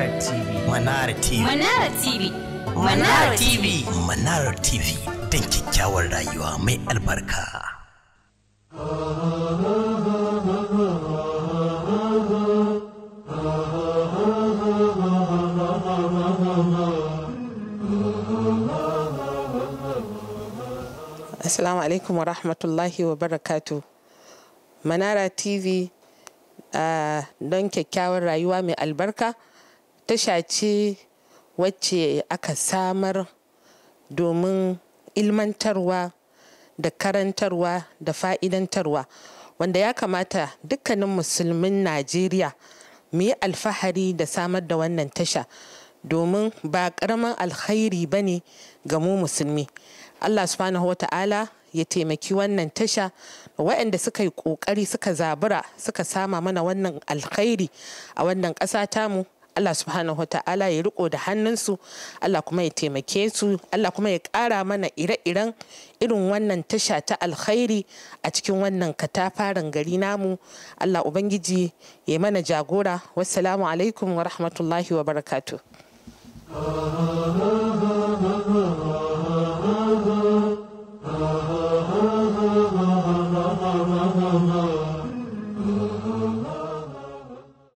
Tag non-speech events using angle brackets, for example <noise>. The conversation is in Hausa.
Manara TV. Manara TV. Manara TV. Manara TV. Don kyakkyawar rayuwa mai albarka. Assalamu alaikum wa rahmatullahi wa barakatu. Manara TV uh, don kyakkyawar rayuwa mai albarka tasha ce wacce aka samar domin ilmantarwa da karantarwa da fa'idantarwa wanda ya kamata dukkanin musulmin Najeriya mu yi alfahari da samar da wannan tasha domin ba ƙaramin alkhairi ba ne ga mu musulmi. Allah subhanahu wa ta'ala ya taimaki wannan tasha waɗanda suka yi ƙoƙari suka zabura suka sama mana wannan alkhairi a wannan ƙasa tamu Allah subhanahu wata'ala ya riko da hannunsu Allah kuma ya taimake su Allah kuma ya ƙara mana ire-iren irin wannan tasha ta alkhairi a cikin wannan katafaren gari namu Allah Ubangiji ya mana jagora wassalamu alaikum wa rahmatullahi wa barakatu. <laughs>